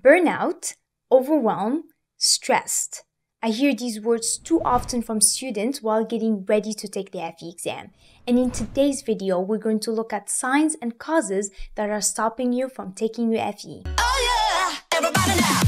Burnout, overwhelm, stressed. I hear these words too often from students while getting ready to take the FE exam. And in today's video, we're going to look at signs and causes that are stopping you from taking your FE. Oh yeah,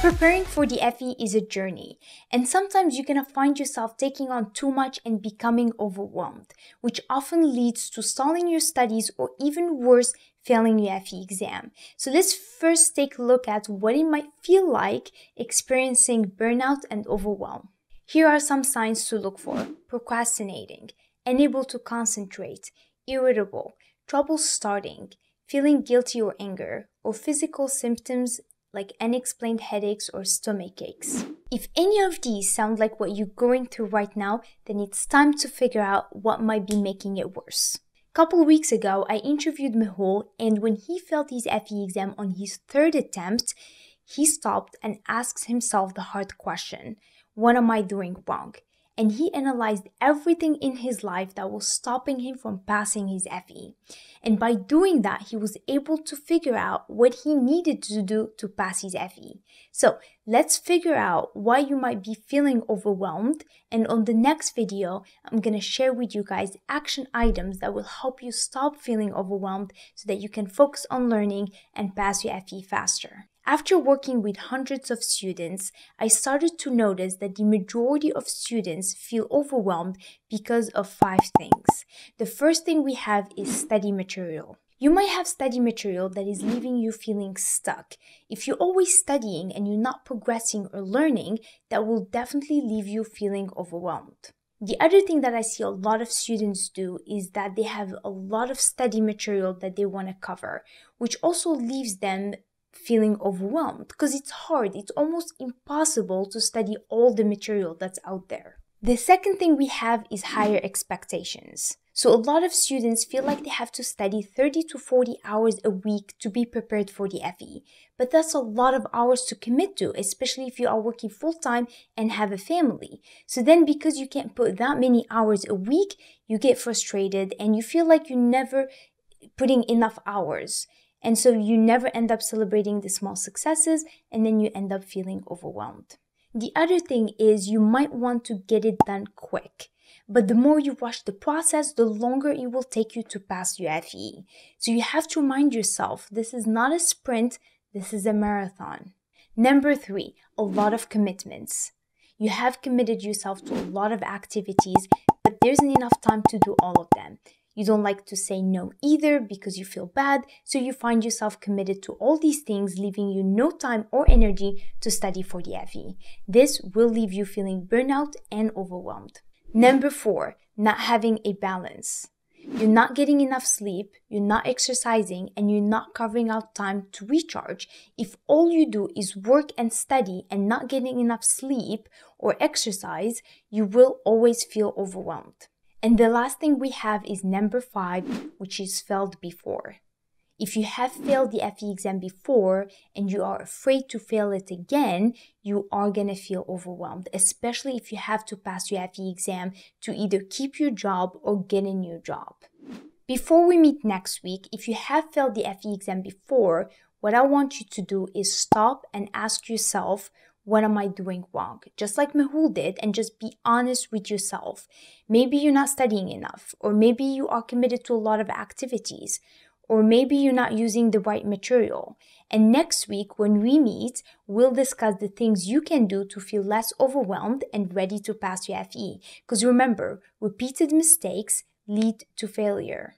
Preparing for the FE is a journey, and sometimes you're gonna find yourself taking on too much and becoming overwhelmed, which often leads to stalling your studies or even worse, failing your FE exam. So let's first take a look at what it might feel like experiencing burnout and overwhelm. Here are some signs to look for procrastinating, unable to concentrate, irritable, trouble starting, feeling guilty or anger, or physical symptoms like unexplained headaches or stomach aches. If any of these sound like what you're going through right now, then it's time to figure out what might be making it worse. A couple weeks ago, I interviewed Mehul, and when he failed his FE exam on his third attempt, he stopped and asked himself the hard question What am I doing wrong? And he analyzed everything in his life that was stopping him from passing his FE. And by doing that, he was able to figure out what he needed to do to pass his FE. So let's figure out why you might be feeling overwhelmed. And on the next video, I'm to share with you guys action items that will help you stop feeling overwhelmed so that you can focus on learning and pass your FE faster. After working with hundreds of students, I started to notice that the majority of students feel overwhelmed because of five things. The first thing we have is study material. You might have study material that is leaving you feeling stuck. If you're always studying and you're not progressing or learning, that will definitely leave you feeling overwhelmed. The other thing that I see a lot of students do is that they have a lot of study material that they want to cover, which also leaves them feeling overwhelmed because it's hard, it's almost impossible to study all the material that's out there. The second thing we have is higher expectations. So a lot of students feel like they have to study 30 to 40 hours a week to be prepared for the FE. But that's a lot of hours to commit to, especially if you are working full time and have a family. So then because you can't put that many hours a week, you get frustrated and you feel like you're never putting enough hours. And so you never end up celebrating the small successes and then you end up feeling overwhelmed. The other thing is you might want to get it done quick. But the more you rush the process, the longer it will take you to pass your FE. So you have to remind yourself this is not a sprint, this is a marathon. Number three, a lot of commitments. You have committed yourself to a lot of activities, but there isn't enough time to do all of them. You don't like to say no either because you feel bad, so you find yourself committed to all these things, leaving you no time or energy to study for the FE. This will leave you feeling burnout and overwhelmed. Number four, not having a balance. You're not getting enough sleep, you're not exercising, and you're not carving out time to recharge. If all you do is work and study and not getting enough sleep or exercise, you will always feel overwhelmed. And the last thing we have is number five, which is failed before. If you have failed the FE exam before and you are afraid to fail it again, you are going to feel overwhelmed, especially if you have to pass your FE exam to either keep your job or get a new job. Before we meet next week, if you have failed the FE exam before, what I want you to do is stop and ask yourself what am I doing wrong? Just like Mehul did, and just be honest with yourself. Maybe you're not studying enough, or maybe you are committed to a lot of activities, or maybe you're not using the right material. And next week, when we meet, we'll discuss the things you can do to feel less overwhelmed and ready to pass your FE. Because remember, repeated mistakes lead to failure.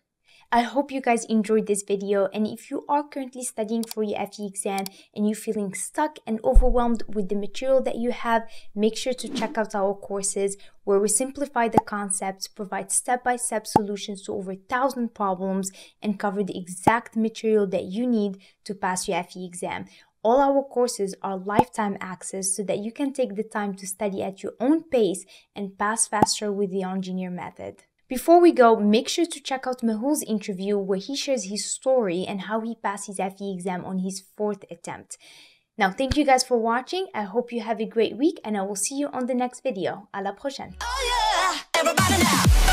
I hope you guys enjoyed this video and if you are currently studying for your FE exam and you're feeling stuck and overwhelmed with the material that you have, make sure to check out our courses where we simplify the concepts, provide step-by-step -step solutions to over 1000 problems and cover the exact material that you need to pass your FE exam. All our courses are lifetime access so that you can take the time to study at your own pace and pass faster with the enGENIEer method. Before we go, make sure to check out Mehul's interview where he shares his story and how he passed his FE exam on his fourth attempt. Now, thank you guys for watching. I hope you have a great week and I will see you on the next video. À la prochaine. Oh yeah,